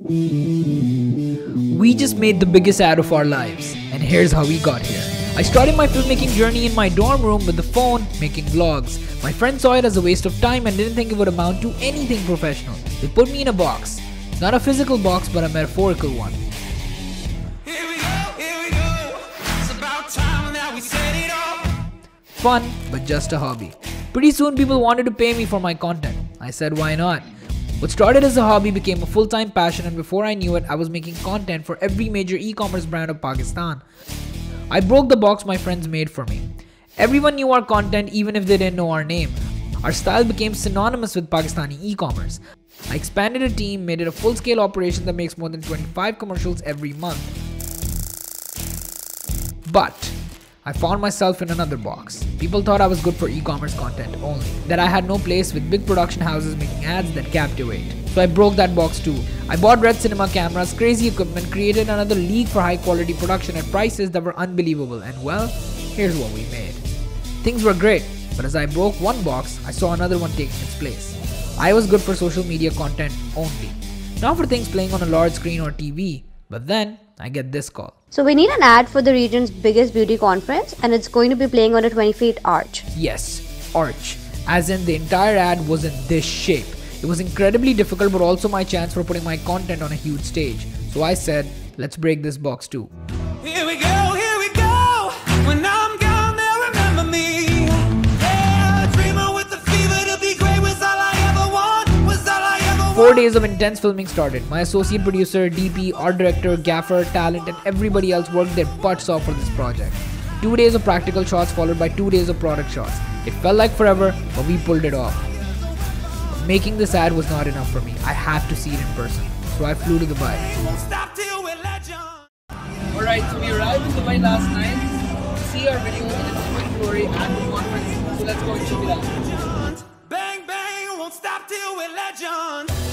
We just made the biggest ad of our lives, and here's how we got here. I started my filmmaking journey in my dorm room with the phone, making vlogs. My friends saw it as a waste of time and didn't think it would amount to anything professional. They put me in a box. Not a physical box, but a metaphorical one. Fun, but just a hobby. Pretty soon, people wanted to pay me for my content. I said, why not? What started as a hobby became a full time passion, and before I knew it, I was making content for every major e commerce brand of Pakistan. I broke the box my friends made for me. Everyone knew our content even if they didn't know our name. Our style became synonymous with Pakistani e commerce. I expanded a team, made it a full scale operation that makes more than 25 commercials every month. But I found myself in another box. People thought I was good for e-commerce content only, that I had no place with big production houses making ads that captivate. So I broke that box too. I bought Red Cinema cameras, crazy equipment, created another league for high quality production at prices that were unbelievable, and well, here's what we made. Things were great, but as I broke one box, I saw another one taking its place. I was good for social media content only, not for things playing on a large screen or TV, but then I get this call. So we need an ad for the region's biggest beauty conference and it's going to be playing on a 20 feet arch. Yes, arch. As in the entire ad was in this shape. It was incredibly difficult but also my chance for putting my content on a huge stage. So I said, let's break this box too. Four days of intense filming started. My associate producer, DP, art director, gaffer, talent, and everybody else worked their butts off for this project. Two days of practical shots followed by two days of product shots. It felt like forever, but we pulled it off. Making this ad was not enough for me. I had to see it in person. So I flew to Dubai. Alright, so we arrived in Dubai last night. See our video in its full glory at the conference. So let's go and check it out. Bang, bang, won't stop till we're legends.